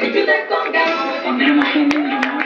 Tenemos un mundo